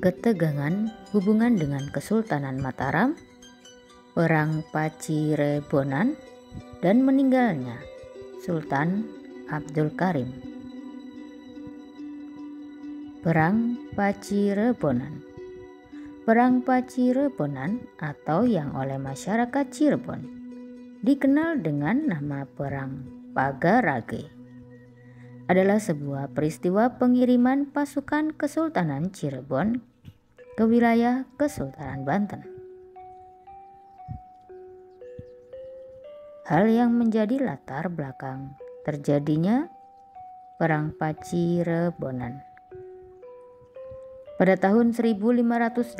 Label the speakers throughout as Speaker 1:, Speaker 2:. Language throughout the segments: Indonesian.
Speaker 1: ketegangan hubungan dengan Kesultanan Mataram, Perang Pacirebonan, dan meninggalnya Sultan Abdul Karim. Perang Pacirebonan Perang Pacirebonan atau yang oleh masyarakat Cirebon dikenal dengan nama Perang Pagarage adalah sebuah peristiwa pengiriman pasukan Kesultanan Cirebon ke wilayah Kesultanan Banten. Hal yang menjadi latar belakang terjadinya Perang Pacirebonan. Pada tahun 1588,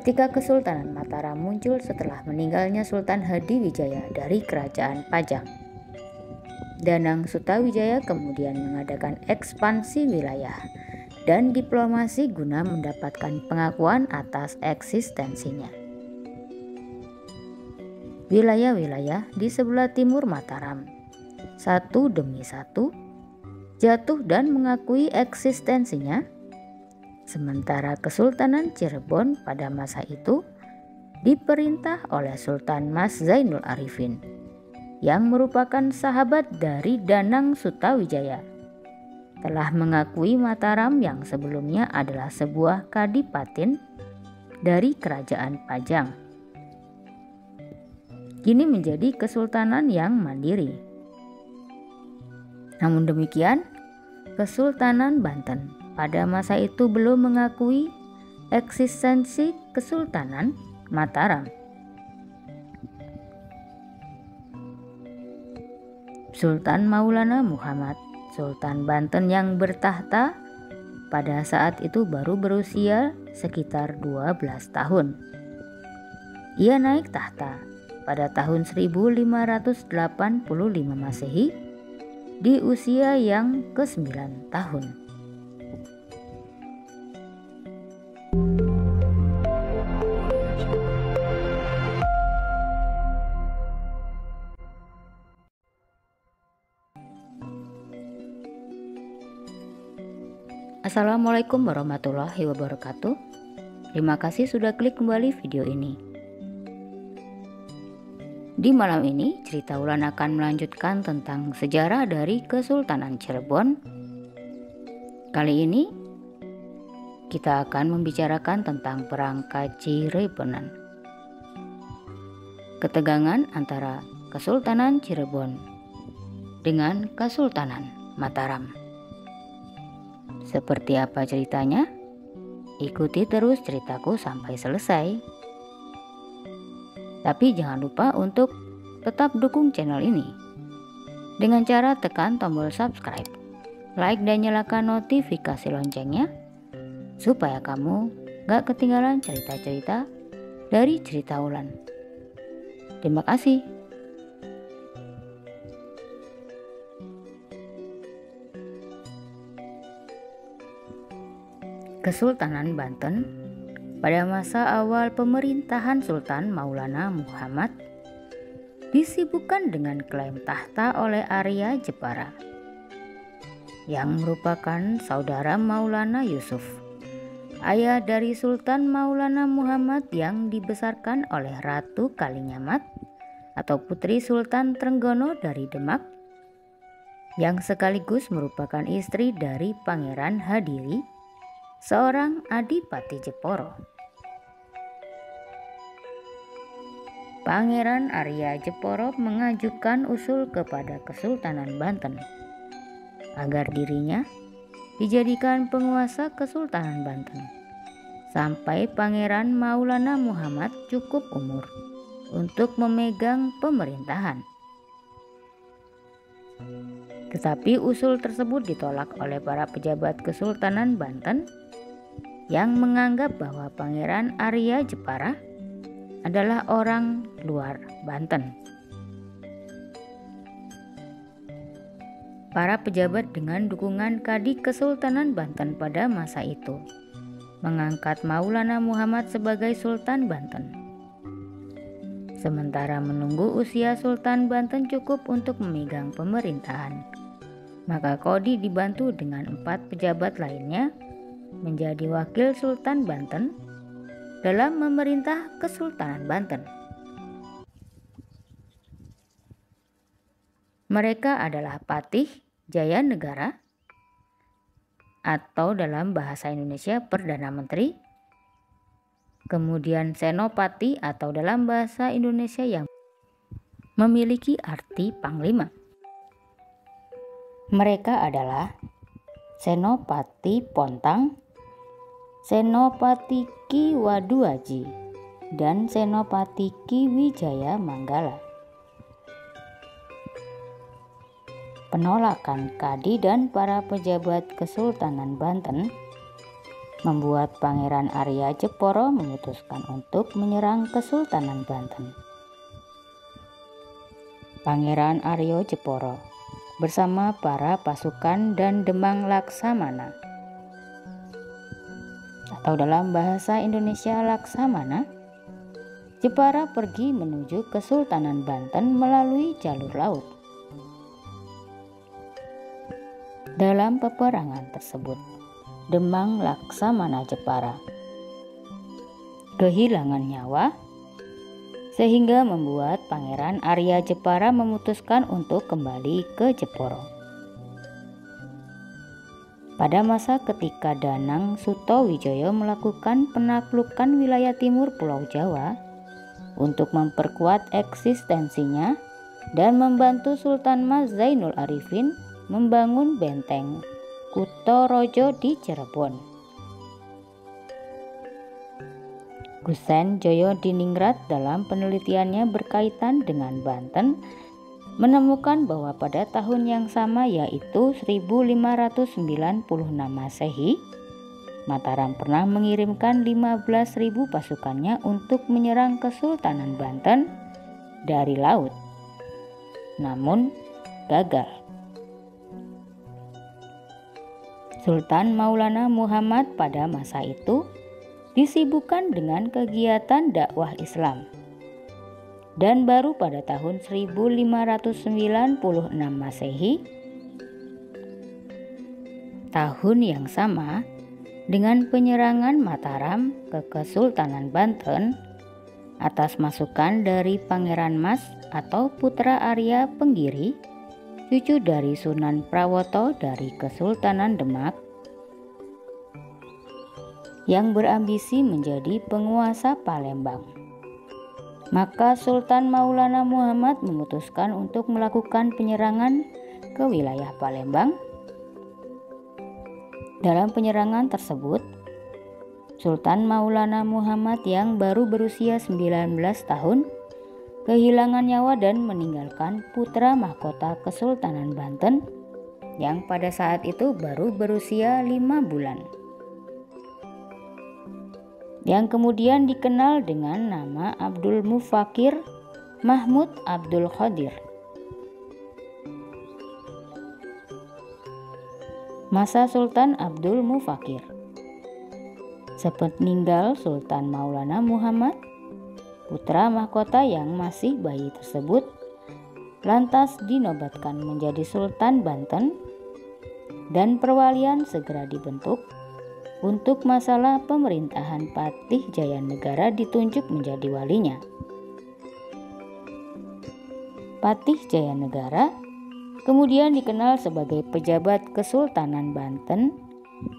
Speaker 1: ketika Kesultanan Mataram muncul setelah meninggalnya Sultan Hadiwijaya dari Kerajaan Pajang Danang Sutawijaya kemudian mengadakan ekspansi wilayah dan diplomasi guna mendapatkan pengakuan atas eksistensinya. Wilayah-wilayah di sebelah timur Mataram, satu demi satu, jatuh dan mengakui eksistensinya, sementara Kesultanan Cirebon pada masa itu diperintah oleh Sultan Mas Zainul Arifin yang merupakan sahabat dari Danang Sutawijaya telah mengakui Mataram yang sebelumnya adalah sebuah kadipatin dari kerajaan Pajang. Kini menjadi kesultanan yang mandiri. Namun demikian, Kesultanan Banten pada masa itu belum mengakui eksistensi Kesultanan Mataram. Sultan Maulana Muhammad, Sultan Banten yang bertahta pada saat itu baru berusia sekitar 12 tahun. Ia naik tahta pada tahun 1585 Masehi di usia yang ke-9 tahun. Assalamualaikum warahmatullahi wabarakatuh. Terima kasih sudah klik kembali video ini. Di malam ini, cerita Ulan akan melanjutkan tentang sejarah dari Kesultanan Cirebon. Kali ini, kita akan membicarakan tentang Perang Kacirebonan. Ketegangan antara Kesultanan Cirebon dengan Kesultanan Mataram. Seperti apa ceritanya? Ikuti terus ceritaku sampai selesai. Tapi jangan lupa untuk tetap dukung channel ini dengan cara tekan tombol subscribe, like dan nyalakan notifikasi loncengnya supaya kamu gak ketinggalan cerita-cerita dari cerita Ulan. Terima kasih. Kesultanan Banten pada masa awal pemerintahan Sultan Maulana Muhammad disibukkan dengan klaim tahta oleh Arya Jepara yang merupakan saudara Maulana Yusuf ayah dari Sultan Maulana Muhammad yang dibesarkan oleh Ratu Kalinyamat atau Putri Sultan Trenggono dari Demak yang sekaligus merupakan istri dari Pangeran Hadiri seorang adipati Jeporo. Pangeran Arya Jeporo mengajukan usul kepada Kesultanan Banten agar dirinya dijadikan penguasa Kesultanan Banten sampai Pangeran Maulana Muhammad cukup umur untuk memegang pemerintahan. Tetapi usul tersebut ditolak oleh para pejabat Kesultanan Banten yang menganggap bahwa Pangeran Arya Jepara adalah orang luar Banten. Para pejabat dengan dukungan Kadi Kesultanan Banten pada masa itu mengangkat Maulana Muhammad sebagai Sultan Banten. Sementara menunggu usia Sultan Banten cukup untuk memegang pemerintahan, maka Kodi dibantu dengan empat pejabat lainnya menjadi wakil Sultan Banten dalam memerintah Kesultanan Banten. Mereka adalah Patih Jaya Negara atau dalam bahasa Indonesia Perdana Menteri, kemudian Senopati atau dalam bahasa Indonesia yang memiliki arti panglima. Mereka adalah Senopati Pontang, Senopati Ki Waduaji, dan Senopati Ki Wijaya Manggala. Penolakan Kadi dan para pejabat Kesultanan Banten membuat Pangeran Arya Jeporo memutuskan untuk menyerang Kesultanan Banten. Pangeran Aryo Jeporo bersama para pasukan dan Demang Laksamana atau dalam bahasa Indonesia Laksamana Jepara pergi menuju Kesultanan Banten melalui jalur laut. Dalam peperangan tersebut, Demang Laksamana Jepara kehilangan nyawa sehingga membuat Pangeran Arya Jepara memutuskan untuk kembali ke Jeporo. Pada masa ketika Danang Sutowijoyo melakukan penaklukan wilayah timur Pulau Jawa untuk memperkuat eksistensinya dan membantu Sultan Mas Zainul Arifin membangun benteng Kutorojo di Cirebon. Gusen Joyo Diningrat dalam penelitiannya berkaitan dengan Banten menemukan bahwa pada tahun yang sama yaitu 1596 Masehi Mataram pernah mengirimkan 15.000 pasukannya untuk menyerang Kesultanan Banten dari laut. Namun gagal. Sultan Maulana Muhammad pada masa itu disibukkan dengan kegiatan dakwah Islam. Dan baru pada tahun 1596 Masehi, tahun yang sama dengan penyerangan Mataram ke Kesultanan Banten atas masukan dari Pangeran Mas atau Putra Arya Penggiri, cucu dari Sunan Prawoto dari Kesultanan Demak, yang berambisi menjadi penguasa Palembang. Maka Sultan Maulana Muhammad memutuskan untuk melakukan penyerangan ke wilayah Palembang. Dalam penyerangan tersebut, Sultan Maulana Muhammad yang baru berusia 19 tahun kehilangan nyawa dan meninggalkan putra mahkota Kesultanan Banten yang pada saat itu baru berusia lima bulan yang kemudian dikenal dengan nama Abdul Mufakir Mahmud Abdul Qadir. Masa Sultan Abdul Mufakir Sepeninggal Sultan Maulana Muhammad, putra mahkota yang masih bayi tersebut, lantas dinobatkan menjadi Sultan Banten dan perwalian segera dibentuk untuk masalah pemerintahan Patih Jaya Negara ditunjuk menjadi walinya. Patih Jaya Negara kemudian dikenal sebagai pejabat Kesultanan Banten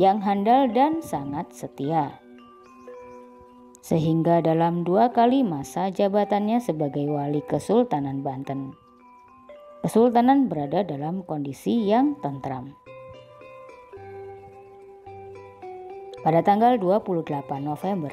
Speaker 1: yang handal dan sangat setia. Sehingga dalam dua kali masa jabatannya sebagai wali Kesultanan Banten, Kesultanan berada dalam kondisi yang tentram. Pada tanggal 28 November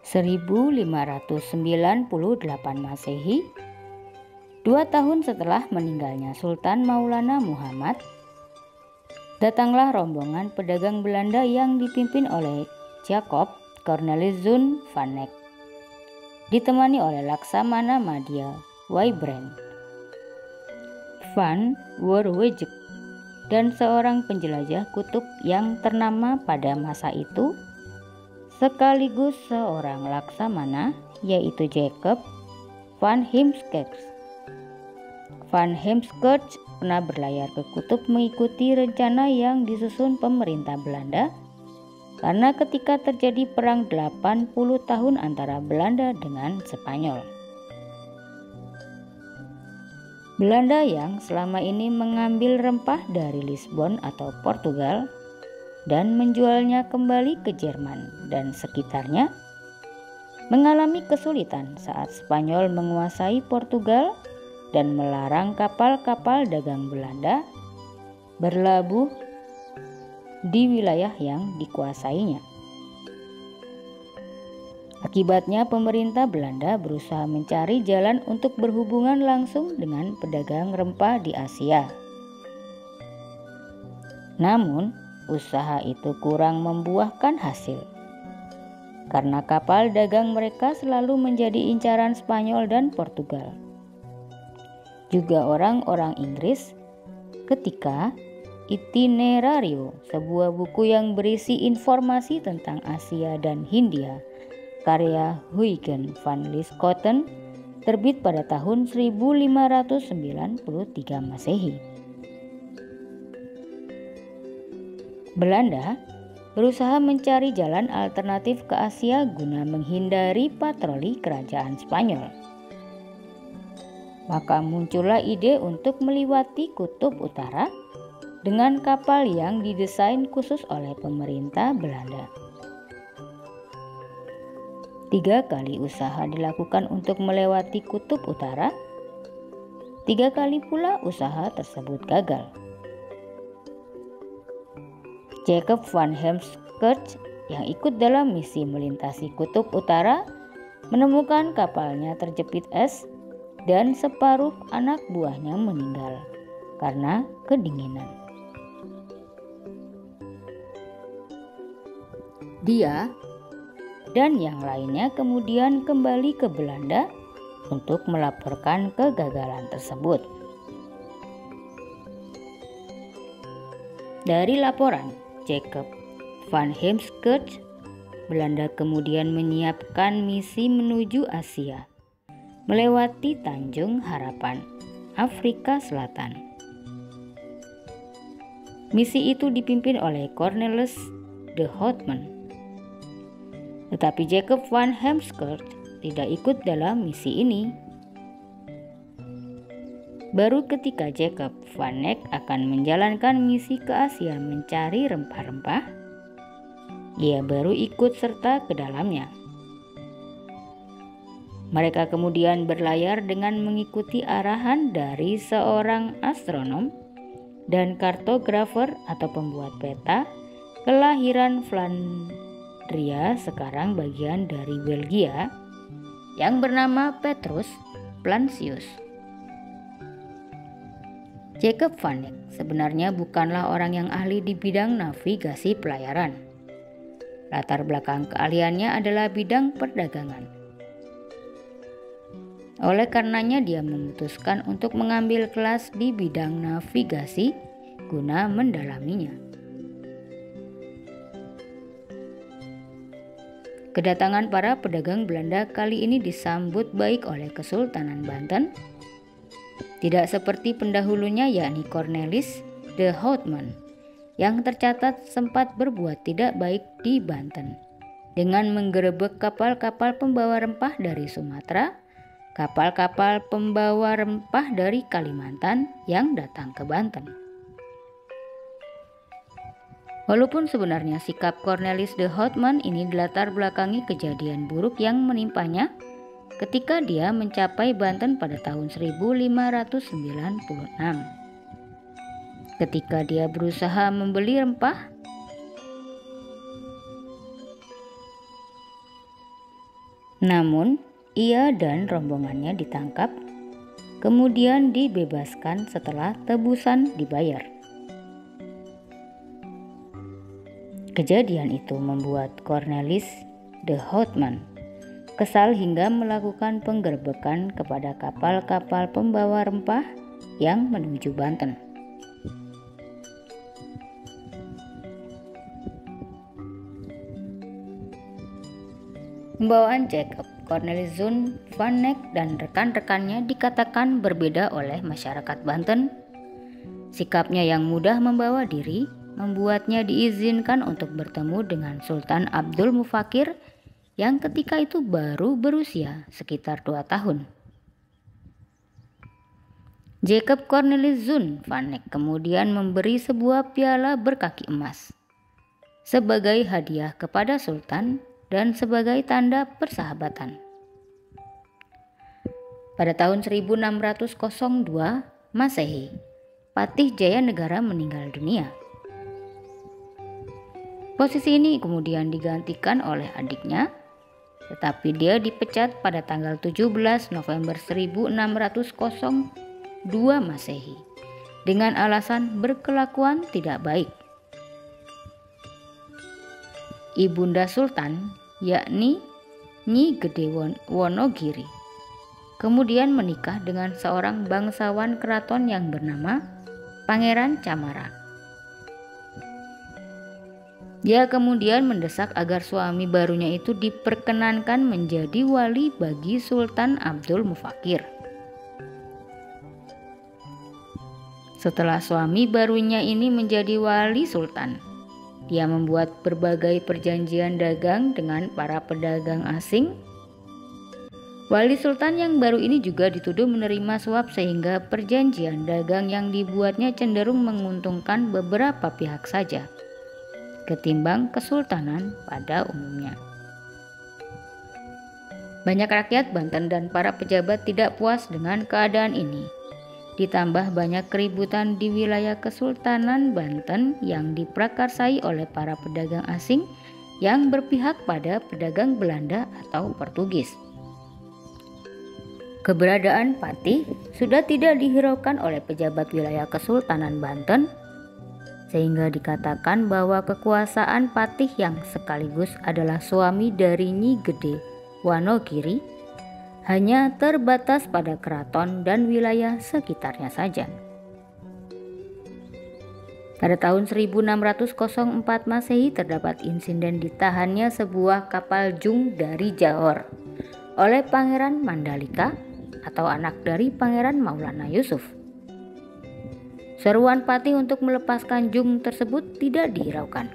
Speaker 1: 1598 Masehi, dua tahun setelah meninggalnya Sultan Maulana Muhammad, datanglah rombongan pedagang Belanda yang dipimpin oleh Jacob Corneliszun van Eyck, ditemani oleh Laksamana Madya Wybrandt, Van Werwijk dan seorang penjelajah kutub yang ternama pada masa itu, sekaligus seorang laksamana yaitu Jacob van Heemskerk. Van Heemskerk pernah berlayar ke kutub mengikuti rencana yang disusun pemerintah Belanda karena ketika terjadi perang 80 tahun antara Belanda dengan Spanyol. Belanda yang selama ini mengambil rempah dari Lisbon atau Portugal dan menjualnya kembali ke Jerman dan sekitarnya mengalami kesulitan saat Spanyol menguasai Portugal dan melarang kapal-kapal dagang Belanda berlabuh di wilayah yang dikuasainya. Akibatnya pemerintah Belanda berusaha mencari jalan untuk berhubungan langsung dengan pedagang rempah di Asia. Namun, usaha itu kurang membuahkan hasil. Karena kapal dagang mereka selalu menjadi incaran Spanyol dan Portugal. Juga orang-orang Inggris ketika Itinerario, sebuah buku yang berisi informasi tentang Asia dan Hindia, karya Huygen van Lieshouten terbit pada tahun 1593 Masehi. Belanda berusaha mencari jalan alternatif ke Asia guna menghindari patroli kerajaan Spanyol. Maka muncullah ide untuk melewati kutub utara dengan kapal yang didesain khusus oleh pemerintah Belanda. Tiga kali usaha dilakukan untuk melewati kutub utara. Tiga kali pula usaha tersebut gagal. Jacob van Heemskerk yang ikut dalam misi melintasi kutub utara menemukan kapalnya terjepit es dan separuh anak buahnya meninggal karena kedinginan. Dia dan yang lainnya kemudian kembali ke Belanda untuk melaporkan kegagalan tersebut. Dari laporan Jacob van Heemskerk, Belanda kemudian menyiapkan misi menuju Asia, melewati Tanjung Harapan, Afrika Selatan. Misi itu dipimpin oleh Cornelis de Houtman tetapi Jacob van Heemskerk tidak ikut dalam misi ini. Baru ketika Jacob van Eyck akan menjalankan misi ke Asia mencari rempah-rempah, ia baru ikut serta ke dalamnya. Mereka kemudian berlayar dengan mengikuti arahan dari seorang astronom dan kartografer atau pembuat peta kelahiran Ria sekarang bagian dari Belgia yang bernama Petrus Plansius. Jacob van Eyck sebenarnya bukanlah orang yang ahli di bidang navigasi pelayaran. Latar belakang keahliannya adalah bidang perdagangan. Oleh karenanya dia memutuskan untuk mengambil kelas di bidang navigasi guna mendalaminya. Kedatangan para pedagang Belanda kali ini disambut baik oleh Kesultanan Banten. Tidak seperti pendahulunya yakni Cornelis de Houtman yang tercatat sempat berbuat tidak baik di Banten dengan menggerebek kapal-kapal pembawa rempah dari Sumatera, kapal-kapal pembawa rempah dari Kalimantan yang datang ke Banten. Walaupun sebenarnya sikap Cornelis de Houtman ini dilatar belakangi kejadian buruk yang menimpanya ketika dia mencapai Banten pada tahun 1596. Ketika dia berusaha membeli rempah, namun ia dan rombongannya ditangkap, kemudian dibebaskan setelah tebusan dibayar. Kejadian itu membuat Cornelis de Houtman kesal hingga melakukan penggerbekan kepada kapal-kapal pembawa rempah yang menuju Banten. Pembawaan Jacob, Cornelis Zun, Van Neck, dan rekan-rekannya dikatakan berbeda oleh masyarakat Banten. Sikapnya yang mudah membawa diri membuatnya diizinkan untuk bertemu dengan Sultan Abdul Mufakir yang ketika itu baru berusia sekitar dua tahun. Jacob Cornelis Zun van Eyck kemudian memberi sebuah piala berkaki emas sebagai hadiah kepada Sultan dan sebagai tanda persahabatan. Pada tahun 1602 Masehi, Patih Jaya Negara meninggal dunia. Posisi ini kemudian digantikan oleh adiknya, tetapi dia dipecat pada tanggal 17 November 1602 2 Masehi dengan alasan berkelakuan tidak baik. Ibunda Sultan yakni Nyi Gede Wonogiri kemudian menikah dengan seorang bangsawan keraton yang bernama Pangeran Camara. Dia kemudian mendesak agar suami barunya itu diperkenankan menjadi wali bagi Sultan Abdul Mufakir. Setelah suami barunya ini menjadi wali sultan, dia membuat berbagai perjanjian dagang dengan para pedagang asing. Wali sultan yang baru ini juga dituduh menerima suap sehingga perjanjian dagang yang dibuatnya cenderung menguntungkan beberapa pihak saja ketimbang kesultanan pada umumnya. Banyak rakyat Banten dan para pejabat tidak puas dengan keadaan ini ditambah banyak keributan di wilayah Kesultanan Banten yang diprakarsai oleh para pedagang asing yang berpihak pada pedagang Belanda atau Portugis. Keberadaan Patih sudah tidak dihiraukan oleh pejabat wilayah Kesultanan Banten sehingga dikatakan bahwa kekuasaan Patih yang sekaligus adalah suami dari Nyi Gede Wanogiri hanya terbatas pada keraton dan wilayah sekitarnya saja. Pada tahun 1604 Masehi terdapat insiden ditahannya sebuah kapal jung dari Johor oleh Pangeran Mandalika atau anak dari Pangeran Maulana Yusuf. Seruan Patih untuk melepaskan jung tersebut tidak dihiraukan.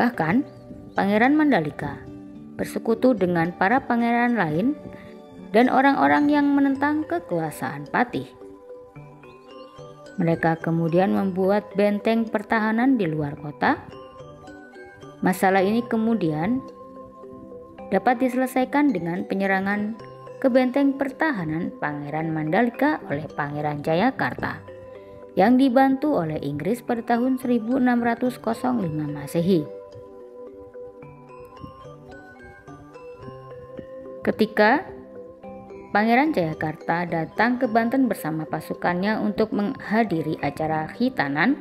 Speaker 1: Bahkan, Pangeran Mandalika bersekutu dengan para pangeran lain dan orang-orang yang menentang kekuasaan Patih. Mereka kemudian membuat benteng pertahanan di luar kota. Masalah ini kemudian dapat diselesaikan dengan penyerangan ke benteng pertahanan Pangeran Mandalika oleh Pangeran Jayakarta yang dibantu oleh Inggris pada tahun 1605 Masehi. Ketika Pangeran Jayakarta datang ke Banten bersama pasukannya untuk menghadiri acara khitanan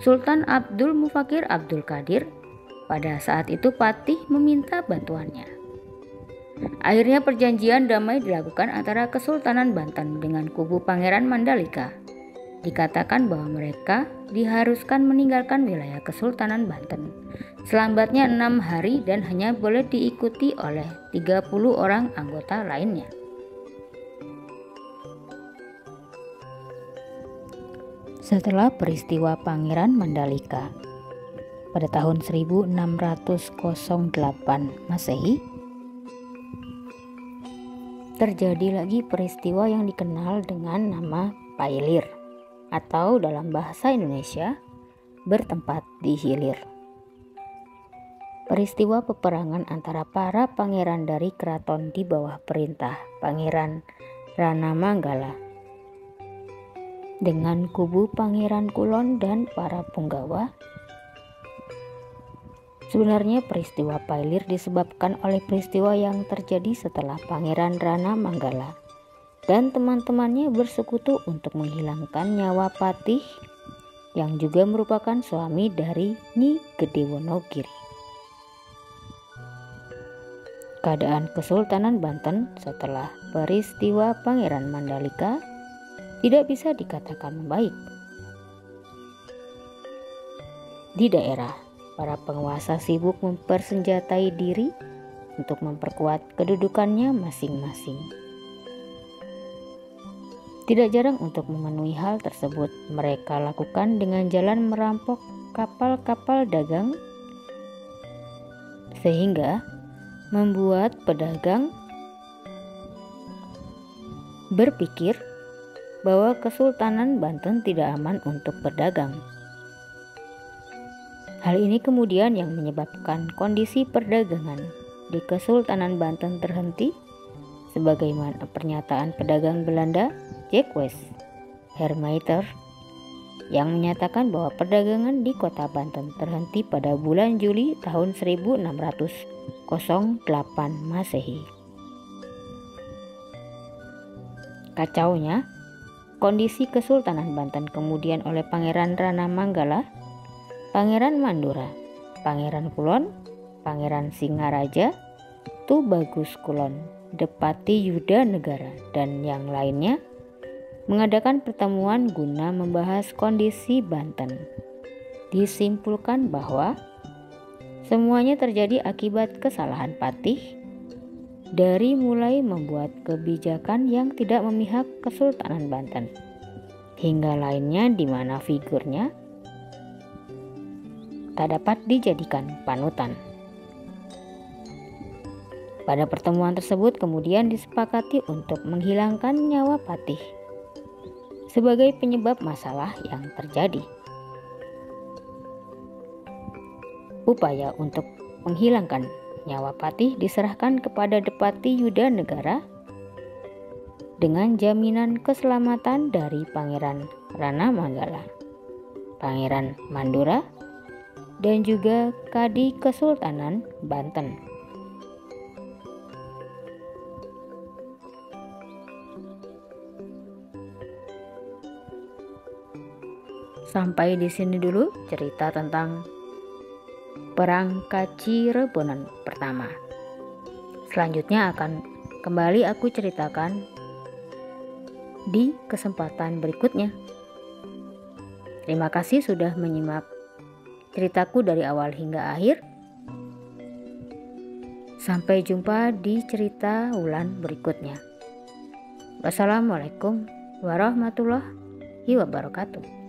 Speaker 1: Sultan Abdul Mufakir Abdul Qadir. Pada saat itu Patih meminta bantuannya. Akhirnya perjanjian damai dilakukan antara Kesultanan Banten dengan kubu Pangeran Mandalika. Dikatakan bahwa mereka diharuskan meninggalkan wilayah Kesultanan Banten selambatnya enam hari dan hanya boleh diikuti oleh 30 orang anggota lainnya. Setelah peristiwa Pangeran Mandalika pada tahun 1608 Masehi, terjadi lagi peristiwa yang dikenal dengan nama Pailir atau dalam bahasa Indonesia bertempat di hilir. Peristiwa peperangan antara para pangeran dari keraton di bawah perintah Pangeran Rana Manggala dengan kubu Pangeran Kulon dan para punggawa. Sebenarnya peristiwa Pailir disebabkan oleh peristiwa yang terjadi setelah Pangeran Rana Manggala dan teman-temannya bersekutu untuk menghilangkan nyawa Patih yang juga merupakan suami dari Nyi Gede Wonogiri. keadaan Kesultanan Banten setelah peristiwa Pangeran Mandalika tidak bisa dikatakan membaik. Di daerah, para penguasa sibuk mempersenjatai diri untuk memperkuat kedudukannya masing-masing. Tidak jarang untuk memenuhi hal tersebut, mereka lakukan dengan jalan merampok kapal-kapal dagang sehingga membuat pedagang berpikir bahwa Kesultanan Banten tidak aman untuk berdagang. Hal ini kemudian yang menyebabkan kondisi perdagangan di Kesultanan Banten terhenti sebagaimana pernyataan pedagang Belanda Jack West Hermeiter yang menyatakan bahwa perdagangan di kota Banten terhenti pada bulan Juli tahun 1608 Masehi. Kacaunya, kondisi Kesultanan Banten kemudian oleh Pangeran Rana Manggala, Pangeran Mandura, Pangeran Kulon, Pangeran Singaraja, Tubagus Kulon, Depati Yuda Negara, dan yang lainnya mengadakan pertemuan guna membahas kondisi Banten. Disimpulkan bahwa semuanya terjadi akibat kesalahan Patih dari mulai membuat kebijakan yang tidak memihak Kesultanan Banten hingga lainnya di mana figurnya tak dapat dijadikan panutan. Pada pertemuan tersebut kemudian disepakati untuk menghilangkan nyawa Patih sebagai penyebab masalah yang terjadi. Upaya untuk menghilangkan nyawa Patih diserahkan kepada Depati Yuda Negara dengan jaminan keselamatan dari Pangeran Rana Manggala, Pangeran Mandura, dan juga Kadi Kesultanan Banten. Sampai di sini dulu cerita tentang Perang Kaci Rebonan pertama. Selanjutnya akan kembali aku ceritakan di kesempatan berikutnya. Terima kasih sudah menyimak ceritaku dari awal hingga akhir. Sampai jumpa di cerita ulan berikutnya. Wassalamualaikum warahmatullahi wabarakatuh.